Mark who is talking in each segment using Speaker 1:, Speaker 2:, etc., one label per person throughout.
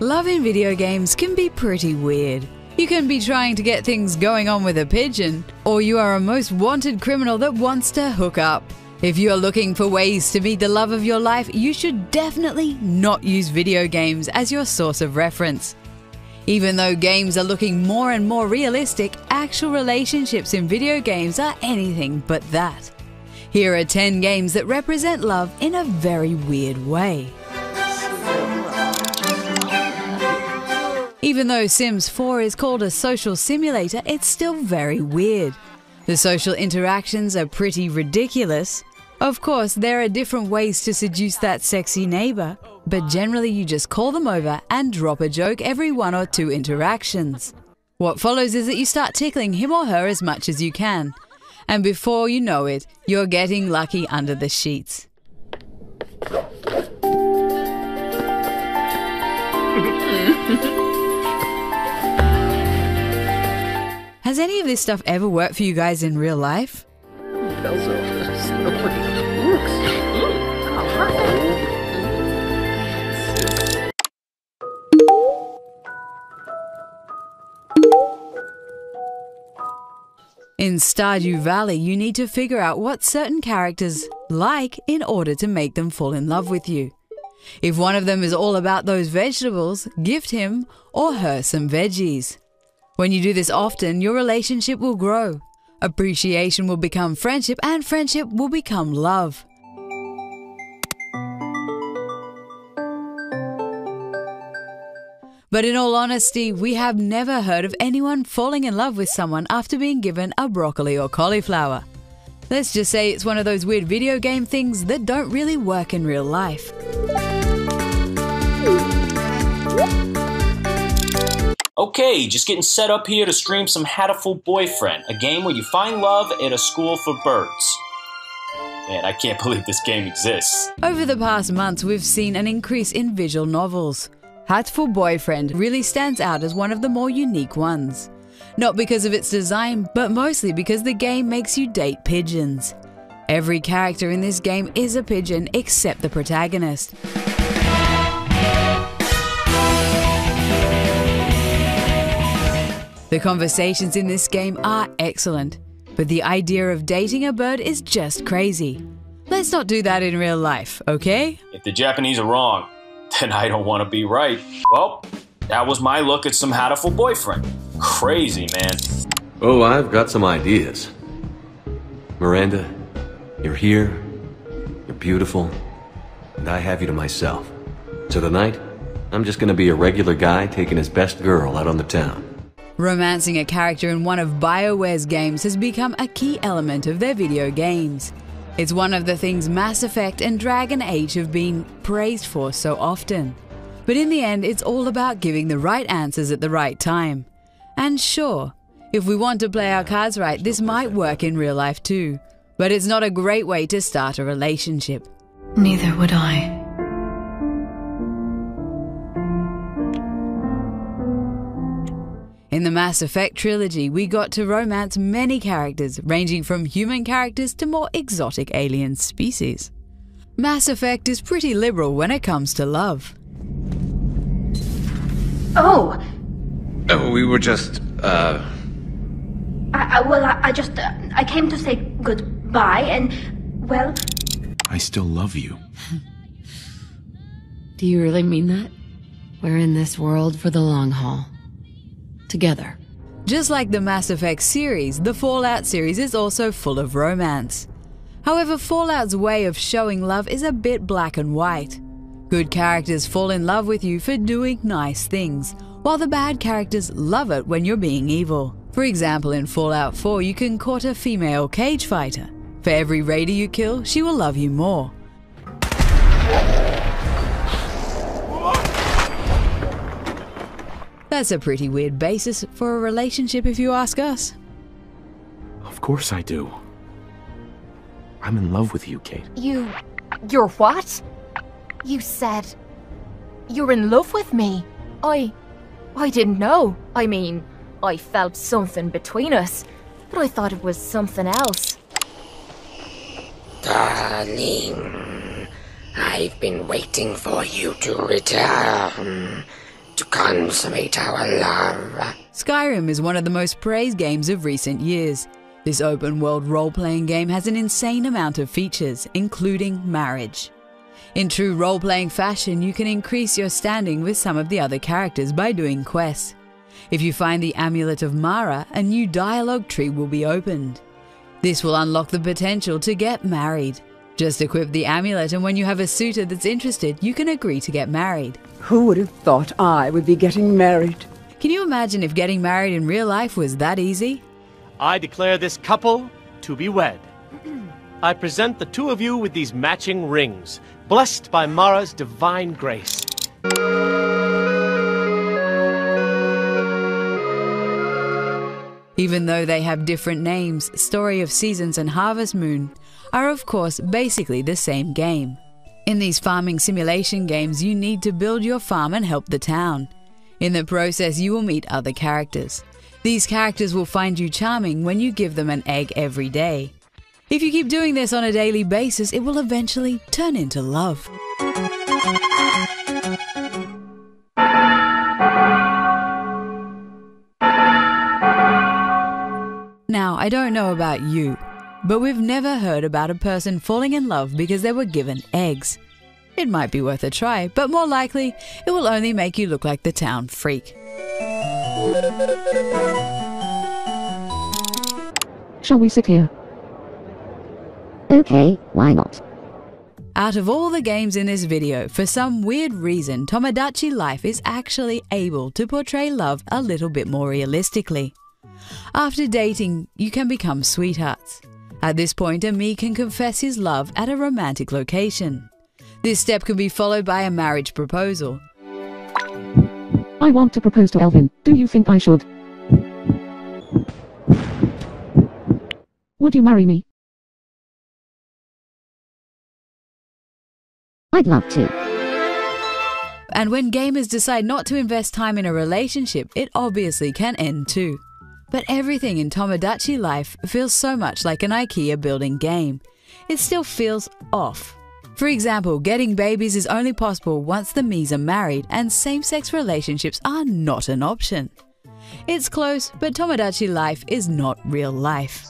Speaker 1: Love in video games can be pretty weird. You can be trying to get things going on with a pigeon, or you are a most wanted criminal that wants to hook up. If you are looking for ways to meet the love of your life, you should definitely not use video games as your source of reference. Even though games are looking more and more realistic, actual relationships in video games are anything but that. Here are 10 games that represent love in a very weird way. Even though Sims 4 is called a social simulator, it's still very weird. The social interactions are pretty ridiculous. Of course, there are different ways to seduce that sexy neighbor, but generally you just call them over and drop a joke every one or two interactions. What follows is that you start tickling him or her as much as you can, and before you know it, you're getting lucky under the sheets. Has any of this stuff ever worked for you guys in real life? In Stardew Valley, you need to figure out what certain characters like in order to make them fall in love with you. If one of them is all about those vegetables, gift him or her some veggies. When you do this often, your relationship will grow. Appreciation will become friendship, and friendship will become love. But in all honesty, we have never heard of anyone falling in love with someone after being given a broccoli or cauliflower. Let's just say it's one of those weird video game things that don't really work in real life.
Speaker 2: Okay, just getting set up here to stream some Hatoful Boyfriend, a game where you find love at a school for birds. Man, I can't believe this game exists.
Speaker 1: Over the past months, we've seen an increase in visual novels. Hatoful Boyfriend really stands out as one of the more unique ones. Not because of its design, but mostly because the game makes you date pigeons. Every character in this game is a pigeon except the protagonist. The conversations in this game are excellent, but the idea of dating a bird is just crazy. Let's not do that in real life, okay?
Speaker 2: If the Japanese are wrong, then I don't want to be right. Well, that was my look at some Hatoful Boyfriend. Crazy, man.
Speaker 3: Oh, I've got some ideas. Miranda, you're here, you're beautiful, and I have you to myself. So tonight, I'm just gonna be a regular guy taking his best girl out on the town.
Speaker 1: Romancing a character in one of BioWare's games has become a key element of their video games. It's one of the things Mass Effect and Dragon Age have been praised for so often. But in the end, it's all about giving the right answers at the right time. And sure, if we want to play our cards right, this might work in real life too. But it's not a great way to start a relationship.
Speaker 4: Neither would I.
Speaker 1: Mass Effect trilogy, we got to romance many characters, ranging from human characters to more exotic alien species. Mass Effect is pretty liberal when it comes to love.
Speaker 5: Oh,
Speaker 3: Oh, we were just, uh.
Speaker 5: I, I, well, I, I just, uh, I came to say goodbye, and, well,
Speaker 6: I still love you.
Speaker 4: Do you really mean that? We're in this world for the long haul. Together.
Speaker 1: Just like the Mass Effect series, the Fallout series is also full of romance. However, Fallout's way of showing love is a bit black and white. Good characters fall in love with you for doing nice things, while the bad characters love it when you're being evil. For example, in Fallout 4, you can court a female cage fighter. For every raider you kill, she will love you more. That's a pretty weird basis for a relationship, if you ask us.
Speaker 6: Of course I do. I'm in love with you, Kate.
Speaker 7: You. You're what? You said. You're in love with me. I. I didn't know. I mean, I felt something between us, but I thought it was something else.
Speaker 8: Darling, I've been waiting for you to return. To consummate our love.
Speaker 1: Skyrim is one of the most praised games of recent years. This open world role playing game has an insane amount of features, including marriage. In true role playing fashion, you can increase your standing with some of the other characters by doing quests. If you find the Amulet of Mara, a new dialogue tree will be opened. This will unlock the potential to get married. Just equip the amulet, and when you have a suitor that's interested, you can agree to get married.
Speaker 9: Who would have thought I would be getting married?
Speaker 1: Can you imagine if getting married in real life was that easy?
Speaker 10: I declare this couple to be wed. I present the two of you with these matching rings, blessed by Mara's divine grace.
Speaker 1: Even though they have different names, Story of Seasons and Harvest Moon are of course basically the same game. In these farming simulation games, you need to build your farm and help the town. In the process, you will meet other characters. These characters will find you charming when you give them an egg every day. If you keep doing this on a daily basis, it will eventually turn into love. Now, I don't know about you, but we've never heard about a person falling in love because they were given eggs. It might be worth a try, but more likely, it will only make you look like the town freak.
Speaker 11: Shall we sit here?
Speaker 12: Okay, why not?
Speaker 1: Out of all the games in this video, for some weird reason, Tomodachi Life is actually able to portray love a little bit more realistically. After dating, you can become sweethearts. At this point, Ami can confess his love at a romantic location. This step can be followed by a marriage proposal.
Speaker 11: I want to propose to Elvin. Do you think I should? Would you marry me?
Speaker 12: I'd love to.
Speaker 1: And when gamers decide not to invest time in a relationship, it obviously can end too. But everything in Tomodachi Life feels so much like an IKEA building game. It still feels off. For example, getting babies is only possible once the Miis are married and same sex relationships are not an option. It's close, but Tomodachi Life is not real life.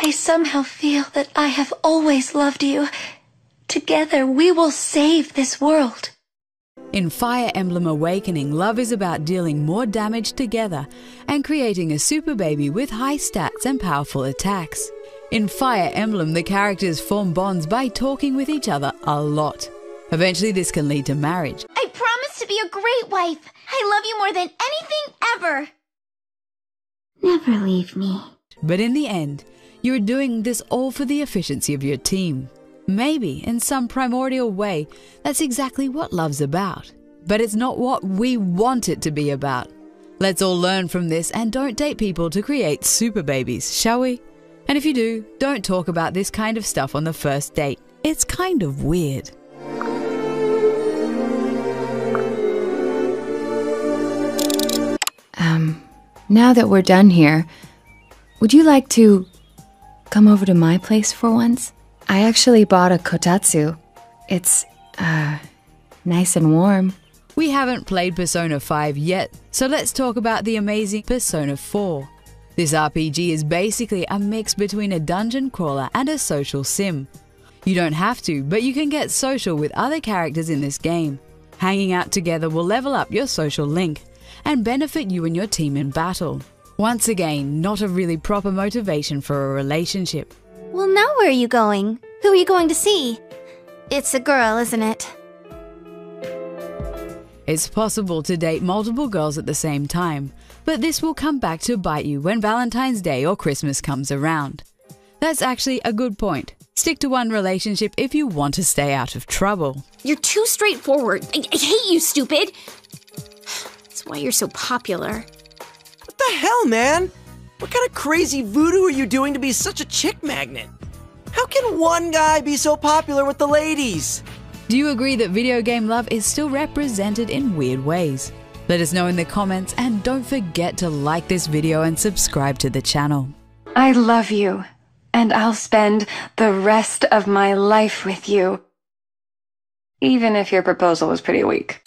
Speaker 5: I somehow feel that I have always loved you. Together we will save this world.
Speaker 1: In Fire Emblem Awakening, love is about dealing more damage together and creating a super baby with high stats and powerful attacks. In Fire Emblem, the characters form bonds by talking with each other a lot. Eventually, this can lead to marriage.
Speaker 13: I promise to be a great wife. I love you more than anything ever.
Speaker 12: Never leave me.
Speaker 1: But in the end, you're doing this all for the efficiency of your team. Maybe, in some primordial way, that's exactly what love's about. But it's not what we want it to be about. Let's all learn from this and don't date people to create super babies, shall we? And if you do, don't talk about this kind of stuff on the first date. It's kind of weird.
Speaker 4: Um, now that we're done here, would you like to come over to my place for once? I actually bought a kotatsu. It's, uh, nice and warm.
Speaker 1: We haven't played Persona 5 yet, so let's talk about the amazing Persona 4. This RPG is basically a mix between a dungeon crawler and a social sim. You don't have to, but you can get social with other characters in this game. Hanging out together will level up your social link and benefit you and your team in battle. Once again, not a really proper motivation for a relationship.
Speaker 13: Well, now where are you going? Who are you going to see? It's a girl, isn't it?
Speaker 1: It's possible to date multiple girls at the same time, but this will come back to bite you when Valentine's Day or Christmas comes around. That's actually a good point. Stick to one relationship if you want to stay out of trouble.
Speaker 13: You're too straightforward. I, I hate you, stupid. That's why you're so popular.
Speaker 14: What the hell, man? What kind of crazy voodoo are you doing to be such a chick magnet? How can one guy be so popular with the ladies?
Speaker 1: Do you agree that video game love is still represented in weird ways? Let us know in the comments and don't forget to like this video and subscribe to the channel.
Speaker 15: I love you. and I'll spend the rest of my life with you. Even if your proposal was pretty weak.